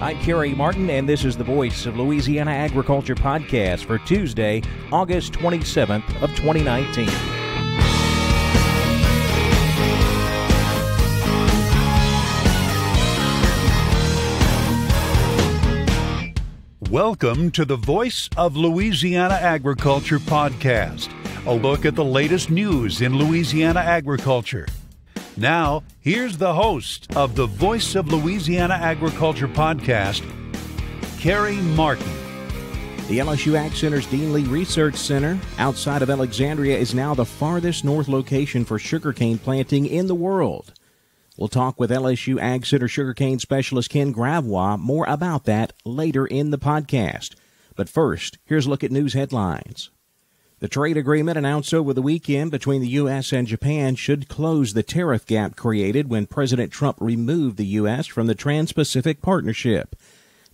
I'm Kerry Martin, and this is the Voice of Louisiana Agriculture podcast for Tuesday, August 27th of 2019. Welcome to the Voice of Louisiana Agriculture podcast, a look at the latest news in Louisiana agriculture. Now, here's the host of the Voice of Louisiana Agriculture podcast, Kerry Martin. The LSU Ag Center's Dean Lee Research Center outside of Alexandria is now the farthest north location for sugarcane planting in the world. We'll talk with LSU Ag Center sugarcane specialist Ken Gravois more about that later in the podcast. But first, here's a look at news headlines. The trade agreement announced over the weekend between the U.S. and Japan should close the tariff gap created when President Trump removed the U.S. from the Trans Pacific Partnership.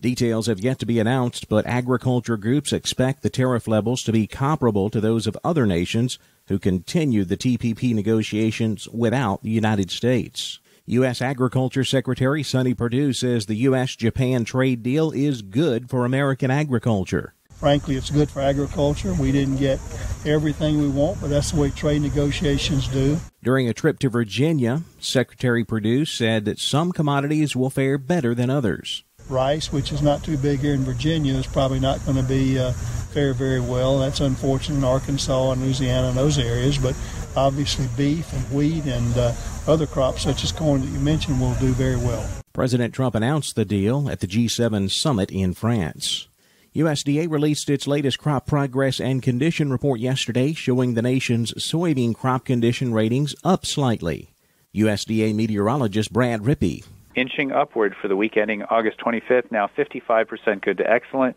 Details have yet to be announced, but agriculture groups expect the tariff levels to be comparable to those of other nations who continue the TPP negotiations without the United States. U.S. Agriculture Secretary Sonny Perdue says the U.S. Japan trade deal is good for American agriculture. Frankly, it's good for agriculture. We didn't get everything we want, but that's the way trade negotiations do. During a trip to Virginia, Secretary Perdue said that some commodities will fare better than others. Rice, which is not too big here in Virginia, is probably not going to be uh, fare very well. That's unfortunate in Arkansas and Louisiana and those areas, but obviously beef and wheat and uh, other crops such as corn that you mentioned will do very well. President Trump announced the deal at the G7 summit in France. USDA released its latest crop progress and condition report yesterday, showing the nation's soybean crop condition ratings up slightly. USDA meteorologist Brad Rippey. Inching upward for the week ending August 25th, now 55% good to excellent,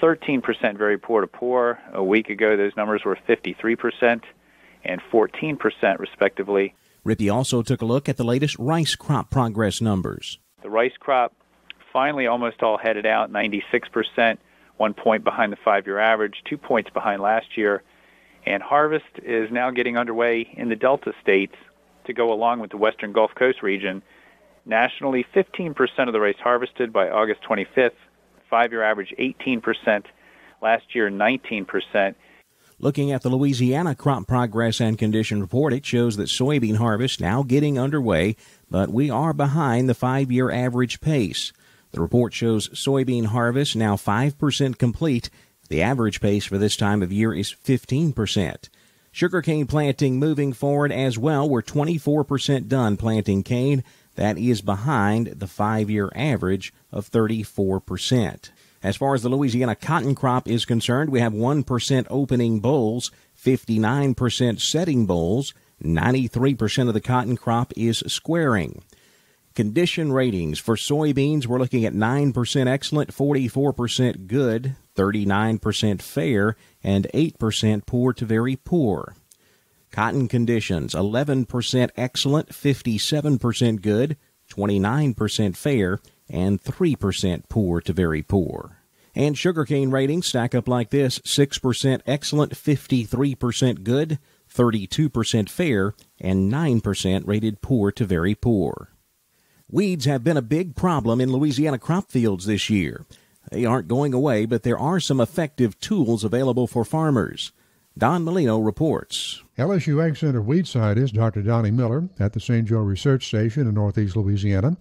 13% very poor to poor. A week ago, those numbers were 53% and 14%, respectively. Rippey also took a look at the latest rice crop progress numbers. The rice crop finally almost all headed out, 96% one point behind the five year average, two points behind last year. And harvest is now getting underway in the Delta states to go along with the Western Gulf Coast region. Nationally, 15% of the rice harvested by August 25th, five year average 18%, last year 19%. Looking at the Louisiana crop progress and condition report, it shows that soybean harvest now getting underway, but we are behind the five year average pace. The report shows soybean harvest now 5% complete. The average pace for this time of year is 15%. Sugarcane planting moving forward as well. We're 24% done planting cane. That is behind the five year average of 34%. As far as the Louisiana cotton crop is concerned, we have 1% opening bolls, 59% setting bolls, 93% of the cotton crop is squaring. Condition ratings for soybeans, we're looking at 9% excellent, 44% good, 39% fair, and 8% poor to very poor. Cotton conditions 11% excellent, 57% good, 29% fair, and 3% poor to very poor. And sugarcane ratings stack up like this 6% excellent, 53% good, 32% fair, and 9% rated poor to very poor. Weeds have been a big problem in Louisiana crop fields this year. They aren't going away, but there are some effective tools available for farmers. Don Molino reports. LSU Ag Center weed scientist Dr. Donnie Miller at the St. Joe Research Station in northeast Louisiana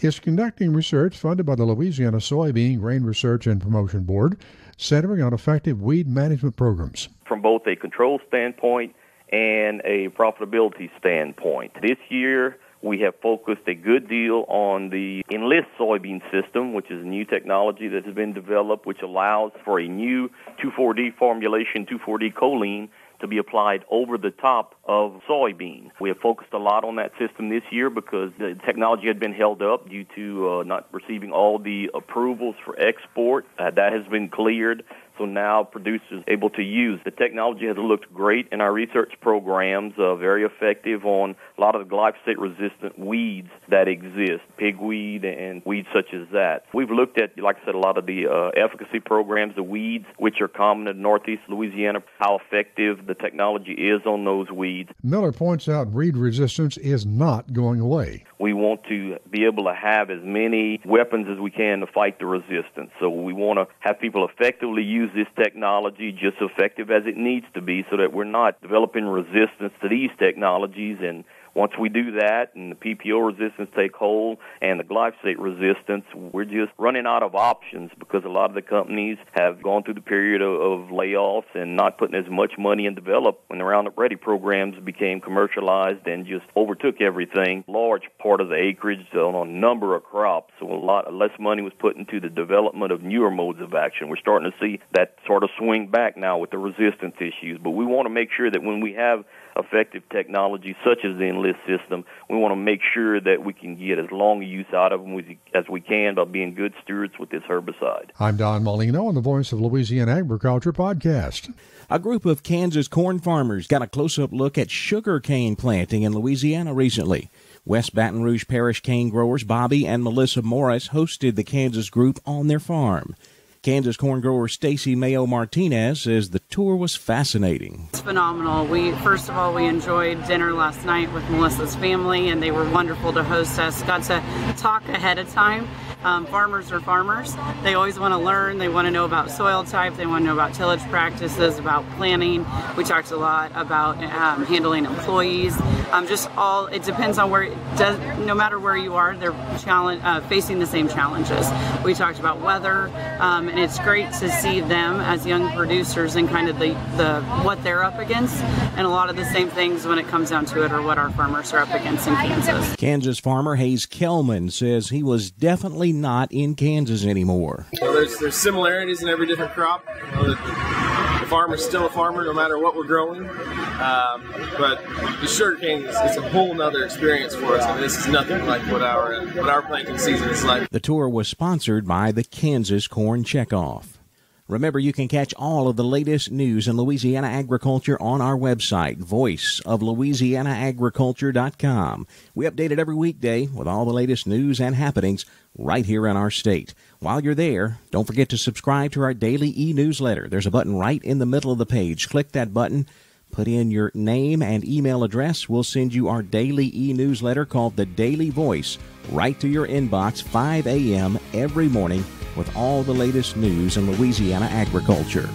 is conducting research funded by the Louisiana Soybean Grain Research and Promotion Board, centering on effective weed management programs. From both a control standpoint and a profitability standpoint. This year, we have focused a good deal on the Enlist soybean system, which is a new technology that has been developed, which allows for a new 2,4-D formulation, 2,4-D choline, to be applied over the top of soybean. We have focused a lot on that system this year because the technology had been held up due to uh, not receiving all the approvals for export. Uh, that has been cleared. So now producers able to use the technology has looked great in our research programs, uh, very effective on a lot of the glyphosate resistant weeds that exist, pigweed and weeds such as that. We've looked at, like I said, a lot of the uh, efficacy programs, the weeds, which are common in northeast Louisiana, how effective the technology is on those weeds. Miller points out weed resistance is not going away. We want to be able to have as many weapons as we can to fight the resistance. So we want to have people effectively use this technology just effective as it needs to be so that we're not developing resistance to these technologies and once we do that and the PPO resistance take hold and the glyphosate resistance, we're just running out of options because a lot of the companies have gone through the period of, of layoffs and not putting as much money in develop when the Roundup Ready programs became commercialized and just overtook everything. Large part of the acreage on a number of crops, so a lot less money was put into the development of newer modes of action. We're starting to see that sort of swing back now with the resistance issues, but we want to make sure that when we have effective technology such as the enlist system, we want to make sure that we can get as long a use out of them as we can by being good stewards with this herbicide. I'm Don Molino on the Voice of Louisiana Agriculture podcast. A group of Kansas corn farmers got a close up look at sugar cane planting in Louisiana recently. West Baton Rouge Parish cane growers Bobby and Melissa Morris hosted the Kansas group on their farm. Kansas corn grower Stacy Mayo Martinez says the tour was fascinating. It's phenomenal. We first of all we enjoyed dinner last night with Melissa's family and they were wonderful to host us. Got to talk ahead of time um, farmers are farmers. They always want to learn. They want to know about soil type. They want to know about tillage practices, about planning. We talked a lot about um, handling employees. Um, just all it depends on where. Does no matter where you are, they're challenge, uh, facing the same challenges. We talked about weather, um, and it's great to see them as young producers and kind of the, the what they're up against, and a lot of the same things when it comes down to it are what our farmers are up against in Kansas. Kansas farmer Hayes Kelman says he was definitely not in Kansas anymore. So there's, there's similarities in every different crop. You know, the, the farmer's still a farmer no matter what we're growing. Um, but the sugarcane is, is a whole other experience for us. I mean, this is nothing like what our what our planting season is like. The tour was sponsored by the Kansas Corn Checkoff. Remember, you can catch all of the latest news in Louisiana agriculture on our website, voiceoflouisianaagriculture.com. We update it every weekday with all the latest news and happenings right here in our state. While you're there, don't forget to subscribe to our daily e-newsletter. There's a button right in the middle of the page. Click that button. Put in your name and email address. We'll send you our daily e newsletter called The Daily Voice right to your inbox 5 a.m. every morning with all the latest news in Louisiana agriculture.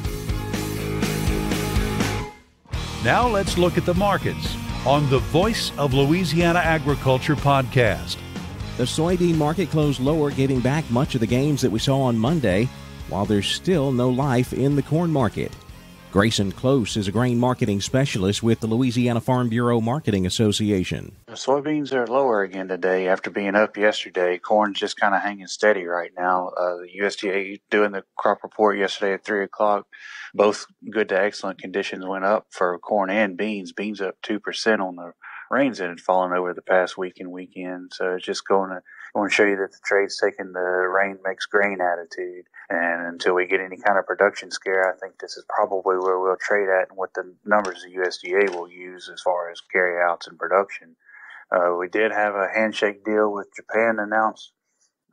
Now let's look at the markets on the Voice of Louisiana Agriculture podcast. The soybean market closed lower, giving back much of the gains that we saw on Monday, while there's still no life in the corn market. Grayson Close is a grain marketing specialist with the Louisiana Farm Bureau Marketing Association. Soybeans are lower again today after being up yesterday. Corn's just kind of hanging steady right now. Uh, the USDA doing the crop report yesterday at 3 o'clock. Both good to excellent conditions went up for corn and beans. Beans up 2% on the rains that had fallen over the past week and weekend. So it's just going to I want to show you that the trade's taking the rain makes grain attitude. And until we get any kind of production scare, I think this is probably where we'll trade at and what the numbers the USDA will use as far as carryouts and production. Uh, we did have a handshake deal with Japan announced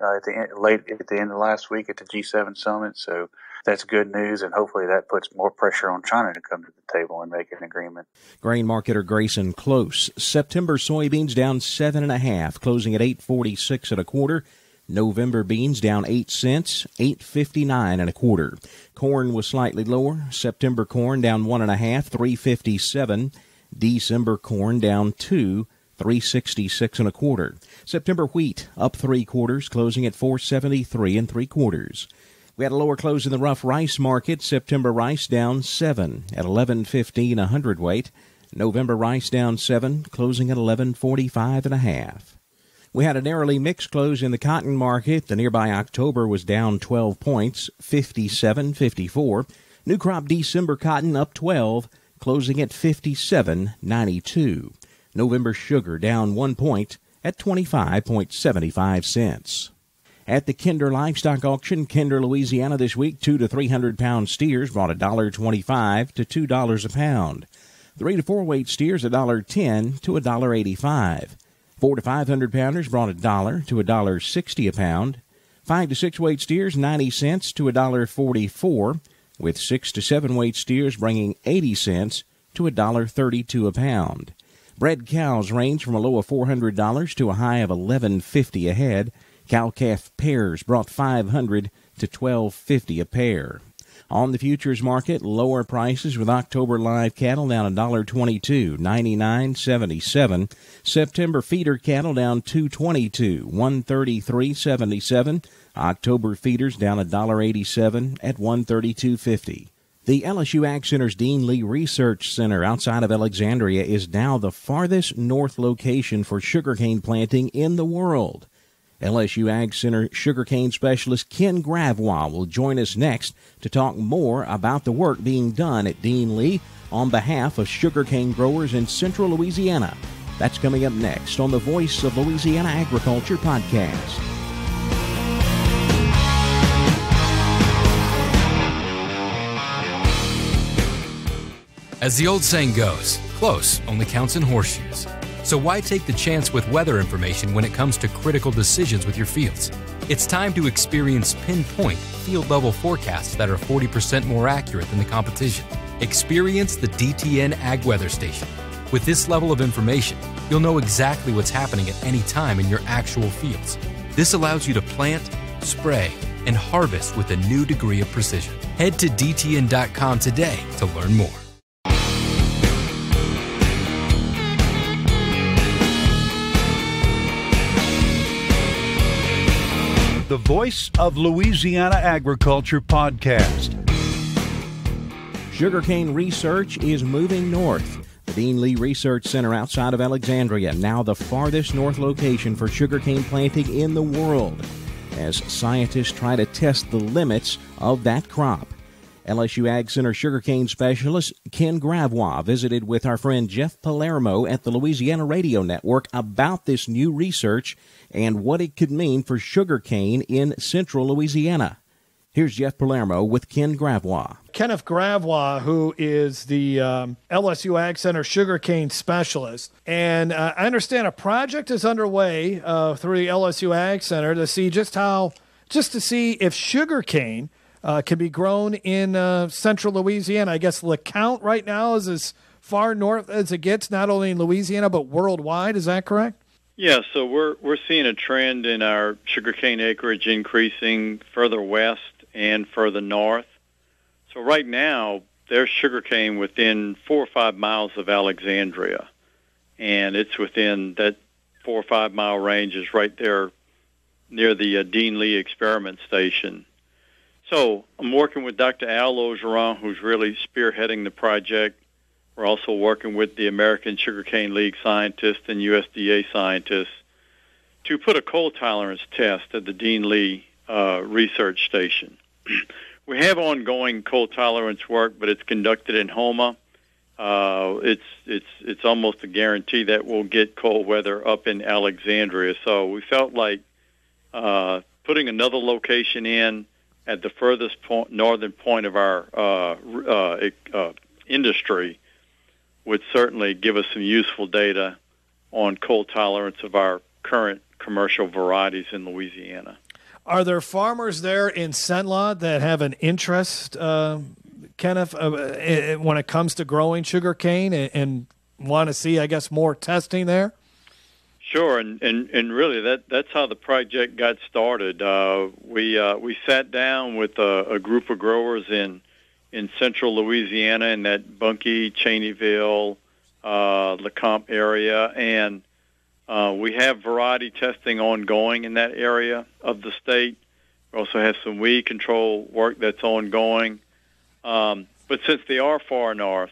uh, at the end, late at the end of last week at the G7 summit. So that's good news, and hopefully that puts more pressure on China to come to the table and make an agreement. Grain marketer Grayson Close. September soybeans down seven and a half, closing at eight forty six and a quarter. November beans down 8 cents, 8.59 and a quarter. Corn was slightly lower. September corn down one and a half, three fifty seven. December corn down two, 366 and a quarter. September wheat up three quarters, closing at 473 and three quarters. We had a lower close in the rough rice market. September rice down 7 at 11.15 a hundredweight. November rice down 7, closing at 11.45 and a half. We had a narrowly mixed close in the cotton market. The nearby October was down 12 points, 57.54. New crop December cotton up 12, closing at 57.92. November sugar down 1 point at 25.75 cents. At the Kinder Livestock Auction, Kinder, Louisiana this week, 2 to 300 pound steers brought $1.25 to $2 a pound. 3 to 4 weight steers $1.10 to $1.85. 4 to 500 pounders brought a dollar to $1.60 a pound. 5 to 6 weight steers 90 cents to $1.44, with 6 to 7 weight steers bringing 80 cents to a dollar $1.32 a pound. Bred cows range from a low of $400 to a high of $11.50 a head. Cow calf pairs brought 500 to 12.50 a pair. On the futures market, lower prices with October live cattle down $1.22, 99.77. September feeder cattle down 222, 133.77. October feeders down $1.87 at 132.50. The LSU Ag Center's Dean Lee Research Center outside of Alexandria is now the farthest north location for sugarcane planting in the world. LSU Ag Center sugarcane specialist Ken Gravois will join us next to talk more about the work being done at Dean Lee on behalf of sugarcane growers in central Louisiana. That's coming up next on the Voice of Louisiana Agriculture podcast. As the old saying goes, close only counts in horseshoes. So why take the chance with weather information when it comes to critical decisions with your fields? It's time to experience pinpoint, field level forecasts that are 40% more accurate than the competition. Experience the DTN Ag Weather Station. With this level of information, you'll know exactly what's happening at any time in your actual fields. This allows you to plant, spray, and harvest with a new degree of precision. Head to DTN.com today to learn more. The Voice of Louisiana Agriculture podcast. Sugarcane research is moving north. The Dean Lee Research Center outside of Alexandria, now the farthest north location for sugarcane planting in the world, as scientists try to test the limits of that crop. LSU Ag Center sugarcane specialist Ken Gravois visited with our friend Jeff Palermo at the Louisiana Radio Network about this new research and what it could mean for sugarcane in central Louisiana. Here's Jeff Palermo with Ken Gravois. Kenneth Gravois, who is the um, LSU Ag Center sugarcane specialist. And uh, I understand a project is underway uh, through the LSU Ag Center to see just how, just to see if sugarcane uh, can be grown in uh, central Louisiana. I guess LeCompte right now is as far north as it gets, not only in Louisiana, but worldwide. Is that correct? Yeah, so we're we're seeing a trend in our sugarcane acreage increasing further west and further north. So right now there's sugarcane within four or five miles of Alexandria, and it's within that four or five mile range is right there near the uh, Dean Lee experiment station. So I'm working with Dr. Al Orgeron, who's really spearheading the project we're also working with the American Sugarcane League scientists and USDA scientists to put a cold tolerance test at the Dean Lee uh, Research Station. we have ongoing cold tolerance work, but it's conducted in Houma. Uh, it's it's it's almost a guarantee that we'll get cold weather up in Alexandria. So we felt like uh, putting another location in at the furthest point, northern point of our uh, uh, uh, industry would certainly give us some useful data on cold tolerance of our current commercial varieties in Louisiana. Are there farmers there in St. that have an interest, uh, Kenneth, uh, when it comes to growing sugarcane and, and want to see, I guess, more testing there? Sure, and, and, and really that that's how the project got started. Uh, we uh, we sat down with a, a group of growers in in central Louisiana in that Bunkie, Cheneyville, uh, LeCompte area, and uh, we have variety testing ongoing in that area of the state. We also have some weed control work that's ongoing. Um, but since they are far north,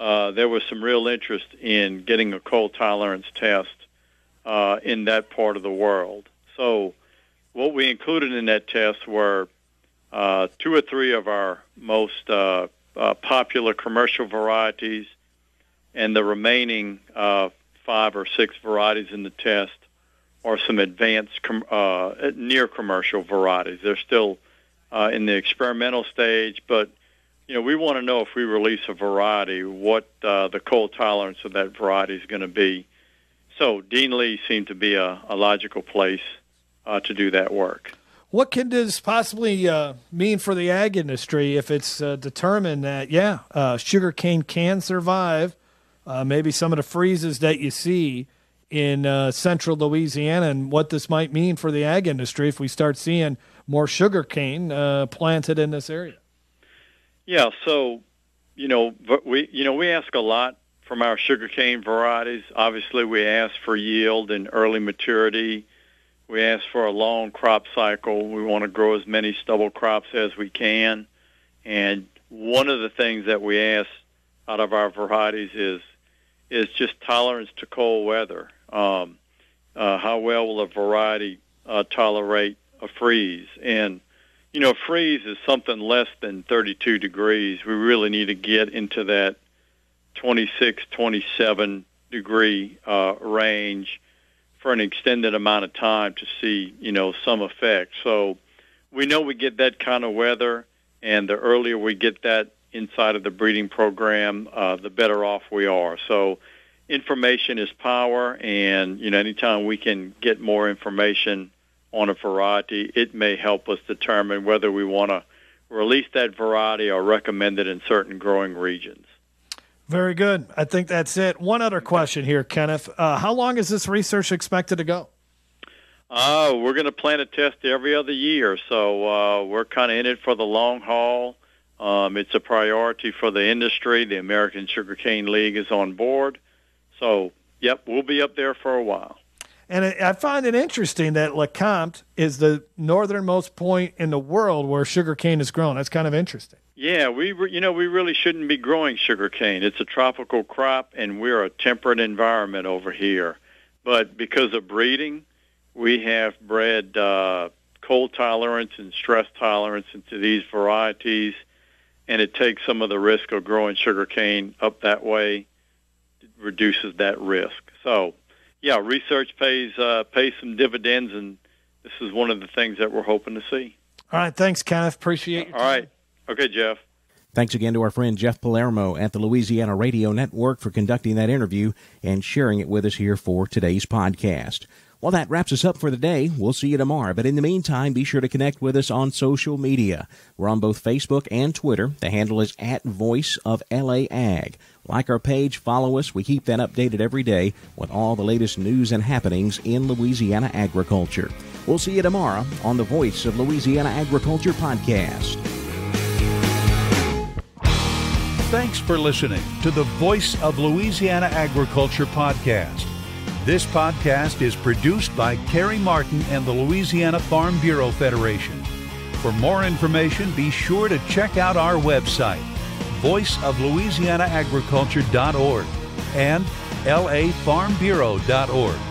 uh, there was some real interest in getting a cold tolerance test uh, in that part of the world. So, what we included in that test were uh, two or three of our most uh, uh, popular commercial varieties, and the remaining uh, five or six varieties in the test are some advanced com- uh, near commercial varieties. They're still in the experimental stage, but you know we want to know if we release a variety, what uh, the cold tolerance of that variety is going to be. So Dean Lee seemed to be a, a logical place uh, to do that work. What can this possibly uh, mean for the ag industry if it's uh, determined that, yeah, uh, sugarcane can survive uh, maybe some of the freezes that you see in uh, central Louisiana and what this might mean for the ag industry if we start seeing more sugarcane uh, planted in this area? Yeah, so, you know, we, you know, we ask a lot from our sugarcane varieties. Obviously, we ask for yield and early maturity we ask for a long crop cycle. We want to grow as many stubble crops as we can. And one of the things that we ask out of our varieties is is just tolerance to cold weather. Um, uh, how well will a variety uh, tolerate a freeze? And you know, freeze is something less than 32 degrees. We really need to get into that 26, 27 degree uh, range for an extended amount of time to see, you know, some effect. So we know we get that kind of weather, and the earlier we get that inside of the breeding program, uh, the better off we are. So information is power, and you know, anytime we can get more information on a variety, it may help us determine whether we want to release that variety or recommend it in certain growing regions. Very good. I think that's it. One other question here, Kenneth. Uh, how long is this research expected to go? Uh, we're going to plan a test every other year, so uh, we're kind of in it for the long haul. Um, it's a priority for the industry. The American Sugarcane League is on board. So, yep, we'll be up there for a while. And I find it interesting that LeCompte is the northernmost point in the world where sugarcane is grown. That's kind of interesting. Yeah, we you know we really shouldn't be growing sugarcane. It's a tropical crop, and we're a temperate environment over here. But because of breeding, we have bred uh, cold tolerance and stress tolerance into these varieties, and it takes some of the risk of growing sugarcane up that way. It reduces that risk. So yeah, research pays uh, pays some dividends, and this is one of the things that we're hoping to see. All right, thanks, Kenneth. Appreciate. All right, okay, Jeff. Thanks again to our friend Jeff Palermo at the Louisiana Radio Network for conducting that interview and sharing it with us here for today's podcast. Well, that wraps us up for the day. We'll see you tomorrow. But in the meantime, be sure to connect with us on social media. We're on both Facebook and Twitter. The handle is at Voice of LA Ag. Like our page, follow us. We keep that updated every day with all the latest news and happenings in Louisiana agriculture. We'll see you tomorrow on the Voice of Louisiana Agriculture podcast. Thanks for listening to the Voice of Louisiana Agriculture podcast. This podcast is produced by Carrie Martin and the Louisiana Farm Bureau Federation. For more information, be sure to check out our website voiceoflouisianaagriculture.org and lafarmbureau.org.